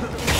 Huh?